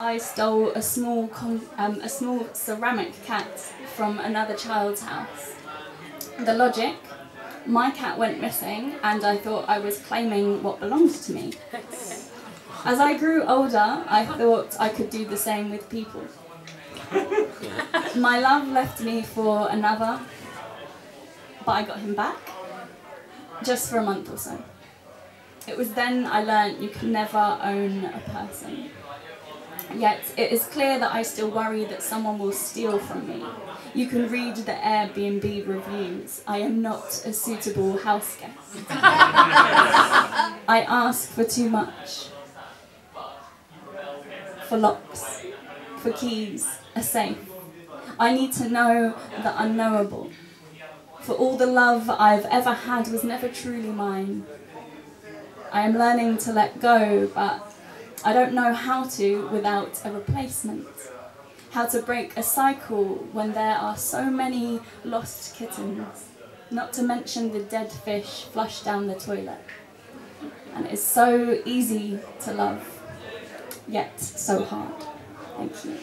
I stole a small um, a small ceramic cat from another child's house. The logic, my cat went missing and I thought I was claiming what belonged to me. As I grew older, I thought I could do the same with people. My love left me for another, but I got him back, just for a month or so. It was then I learnt you can never own a person. Yet it is clear that I still worry that someone will steal from me. You can read the Airbnb reviews. I am not a suitable house guest. I ask for too much. For locks, for keys, a safe. I need to know the unknowable. For all the love I've ever had was never truly mine. I am learning to let go, but I don't know how to without a replacement. How to break a cycle when there are so many lost kittens. Not to mention the dead fish flushed down the toilet. And it's so easy to love, yet so hard. Thank you.